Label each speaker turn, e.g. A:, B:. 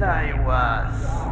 A: I was.